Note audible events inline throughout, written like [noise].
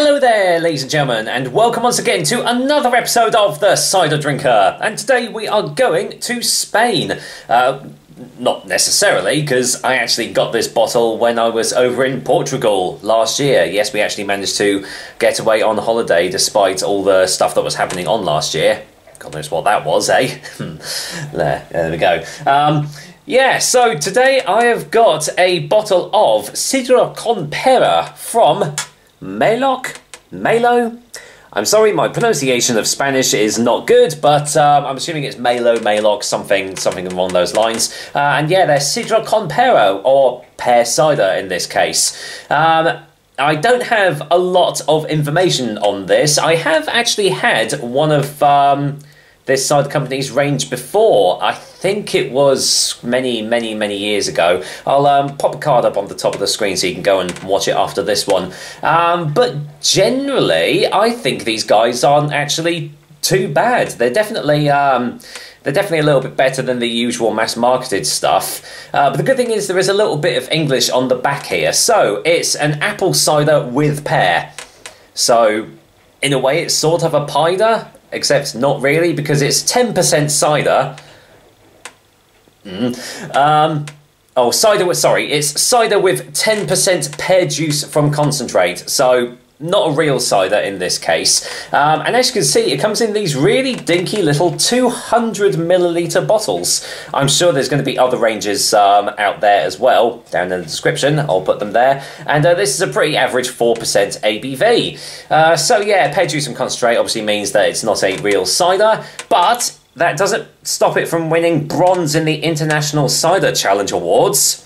Hello there, ladies and gentlemen, and welcome once again to another episode of The Cider Drinker. And today we are going to Spain. Uh, not necessarily, because I actually got this bottle when I was over in Portugal last year. Yes, we actually managed to get away on holiday despite all the stuff that was happening on last year. God knows what that was, eh? [laughs] there, there we go. Um, yeah, so today I have got a bottle of Sidra con Pera from Meloc? Melo? I'm sorry, my pronunciation of Spanish is not good, but um, I'm assuming it's Melo, Maloc, something, something along those lines. Uh, and yeah, they're Sidra con Pero, or pear cider in this case. Um, I don't have a lot of information on this. I have actually had one of um, this cider company's range before. I think it was many, many, many years ago. I'll um, pop a card up on the top of the screen so you can go and watch it after this one. Um, but generally, I think these guys aren't actually too bad. They're definitely. Um, they're definitely a little bit better than the usual mass marketed stuff. Uh, but the good thing is there is a little bit of English on the back here. So it's an apple cider with pear. So in a way, it's sort of a pider, except not really because it's 10% cider. Mm. Um, oh, cider with, sorry, it's cider with 10% pear juice from concentrate. So not a real cider in this case. Um, and as you can see, it comes in these really dinky little 200 milliliter bottles. I'm sure there's going to be other ranges um, out there as well, down in the description. I'll put them there. And uh, this is a pretty average 4% ABV. Uh, so yeah, pear juice and concentrate obviously means that it's not a real cider, but that doesn't stop it from winning bronze in the International Cider Challenge Awards.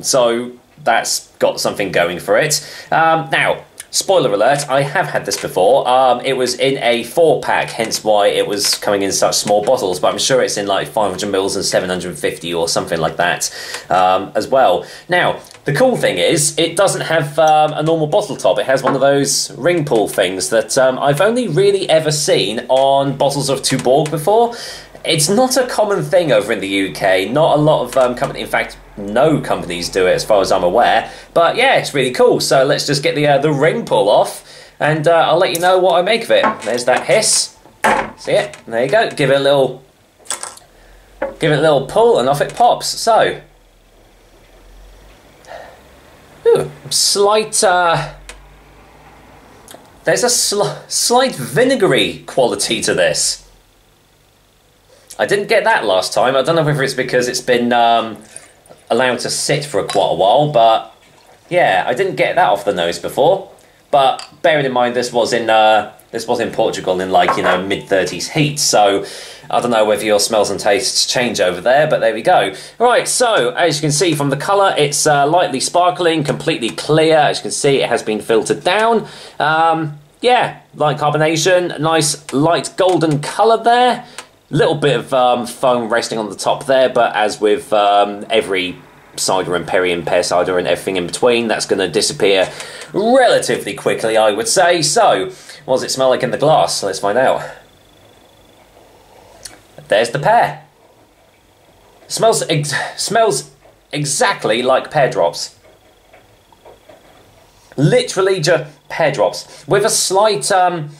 So that's got something going for it. Um, now, Spoiler alert, I have had this before. Um, it was in a four pack, hence why it was coming in such small bottles, but I'm sure it's in like 500 mils and 750 or something like that um, as well. Now, the cool thing is, it doesn't have um, a normal bottle top, it has one of those ring pull things that um, I've only really ever seen on bottles of Tuborg before. It's not a common thing over in the UK. Not a lot of um, company, in fact, no companies do it as far as I'm aware. But yeah, it's really cool. So let's just get the uh, the ring pull off, and uh, I'll let you know what I make of it. There's that hiss. See it? There you go. Give it a little, give it a little pull, and off it pops. So, ooh, slight. Uh, there's a sl slight vinegary quality to this. I didn't get that last time. I don't know whether it's because it's been um, allowed to sit for quite a while, but yeah, I didn't get that off the nose before. But bearing in mind this was in uh, this was in Portugal in like you know mid thirties heat, so I don't know whether your smells and tastes change over there, but there we go. Right, so as you can see from the colour, it's uh, lightly sparkling, completely clear. As you can see, it has been filtered down. Um, yeah, light carbonation, nice light golden colour there. Little bit of um, foam resting on the top there, but as with um, every cider and perry and pear cider and everything in between, that's going to disappear relatively quickly, I would say. So, what does it smell like in the glass? Let's find out. There's the pear. Smells ex smells exactly like pear drops. Literally just pear drops with a slight um,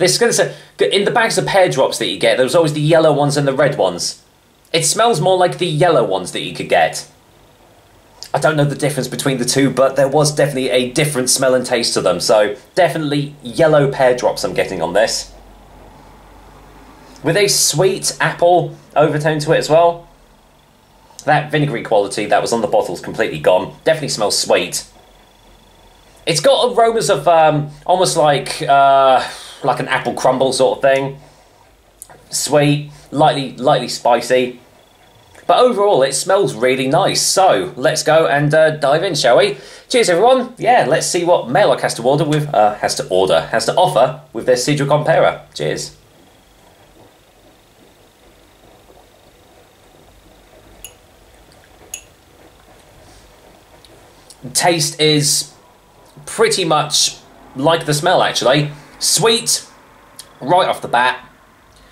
this is going to say in the bags of pear drops that you get, there's always the yellow ones and the red ones. It smells more like the yellow ones that you could get. I don't know the difference between the two, but there was definitely a different smell and taste to them. So definitely yellow pear drops I'm getting on this. With a sweet apple overtone to it as well. That vinegary quality that was on the bottle is completely gone. Definitely smells sweet. It's got aromas of um, almost like... Uh, like an apple crumble sort of thing. Sweet, lightly, lightly spicy. But overall, it smells really nice. So let's go and uh, dive in, shall we? Cheers, everyone. Yeah, let's see what Maeloc has to order with, uh, has to order, has to offer with their Sidra con Pera. Cheers. Taste is pretty much like the smell, actually. Sweet, right off the bat.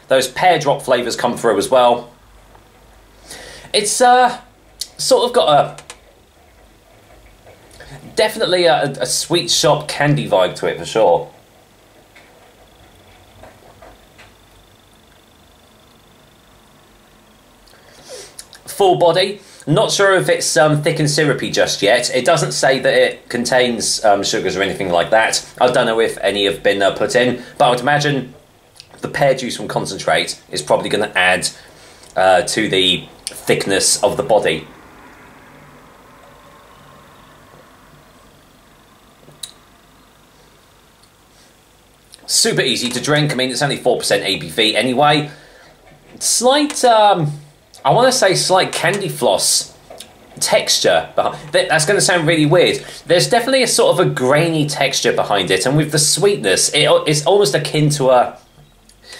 Those pear drop flavours come through as well. It's uh, sort of got a definitely a, a sweet shop candy vibe to it for sure. Full body. Not sure if it's um, thick and syrupy just yet. It doesn't say that it contains um, sugars or anything like that. I don't know if any have been uh, put in, but I would imagine the pear juice from concentrate is probably going to add uh, to the thickness of the body. Super easy to drink. I mean, it's only 4% ABV anyway. Slight, um, I want to say slight candy floss texture. That's going to sound really weird. There's definitely a sort of a grainy texture behind it, and with the sweetness, it, it's almost akin to a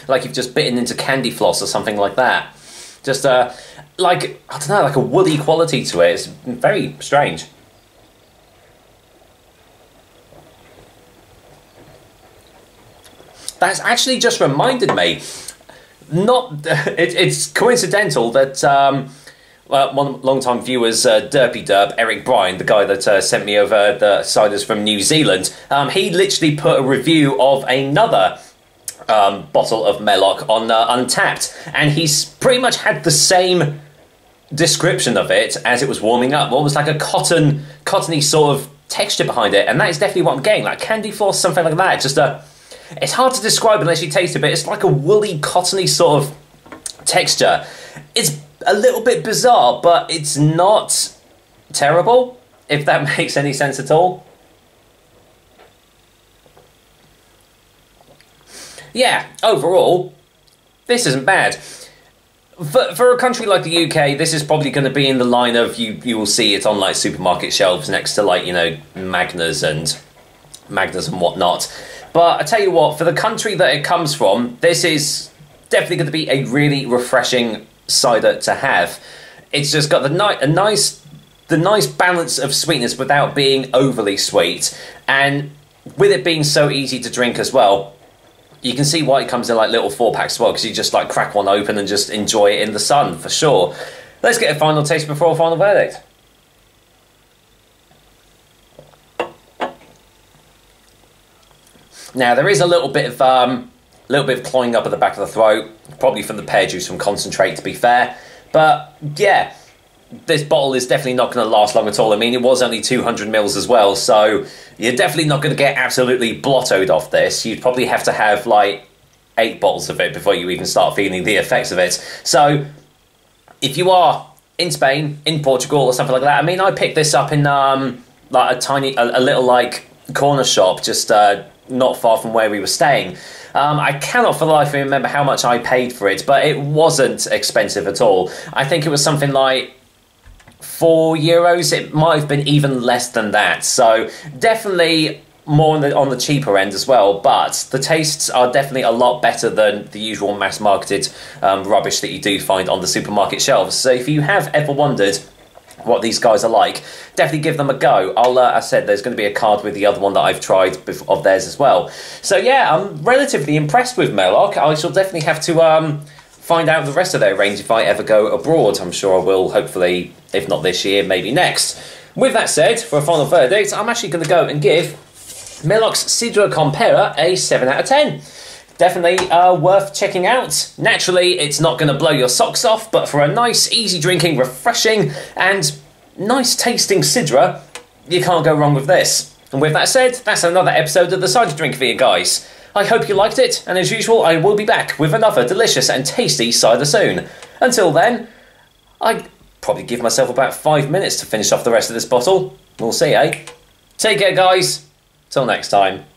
like you've just bitten into candy floss or something like that. Just uh, like I don't know, like a woody quality to it. It's very strange. That's actually just reminded me. Not [laughs] it, it's coincidental that um, well, one long-time viewers, uh, Derpy Derp, Eric Bryan, the guy that uh, sent me over the ciders from New Zealand, um, he literally put a review of another um, bottle of Maeloc on uh, Untappd, and he's pretty much had the same description of it as it was warming up. Almost like a cotton, cottony sort of texture behind it, and that is definitely what I'm getting. Like candy floss, something like that. Just a, it's hard to describe unless you taste it, but it's like a woolly, cottony sort of texture. It's a little bit bizarre, but it's not terrible. If that [laughs] makes any sense at all. yeah, overall, this isn't bad. For, for a country like the UK, this is probably going to be in the line of you. You will see it on like supermarket shelves next to like you know Magners and Magners and whatnot. But I tell you what, for the country that it comes from, this is definitely going to be a really refreshing cider to have. It's just got the ni- a nice the nice balance of sweetness without being overly sweet, and with it being so easy to drink as well you can see why it comes in like little four packs as well because you just like crack one open and just enjoy it in the sun for sure. Let's get a final taste before a final verdict. Now there is a little bit of um, little bit of clawing up at the back of the throat, probably from the pear juice from concentrate to be fair. But yeah, this bottle is definitely not going to last long at all. I mean, it was only 200 mils as well, so you're definitely not going to get absolutely blottoed off this. You'd probably have to have like eight bottles of it before you even start feeling the effects of it. So, if you are in Spain, in Portugal, or something like that, I mean, I picked this up in um, like a tiny, a, a little like corner shop just uh, not far from where we were staying. Um, I cannot for the life of me remember how much I paid for it, but it wasn't expensive at all. I think it was something like four euros. It might have been even less than that. So definitely more on the on the cheaper end as well. But the tastes are definitely a lot better than the usual mass marketed um, rubbish that you do find on the supermarket shelves. So if you have ever wondered what these guys are like, definitely give them a go. I'll, uh, I said there's going to be a card with the other one that I've tried of theirs as well. So yeah, I'm relatively impressed with Maeloc. I shall definitely have to um, find out the rest of their range if I ever go abroad. I'm sure I will, hopefully, if not this year, maybe next. With that said, for a final verdict, I'm actually going to go and give Maeloc's Sidra con Pera a 7 out of 10. Definitely uh, worth checking out. Naturally, it's not going to blow your socks off, but for a nice, easy drinking, refreshing, and nice tasting Sidra, you can't go wrong with this. And with that said, that's another episode of the Cider Drink for you guys. I hope you liked it, and as usual, I will be back with another delicious and tasty cider soon. Until then, I probably give myself about five minutes to finish off the rest of this bottle. We'll see, eh? Take care, guys. Till next time.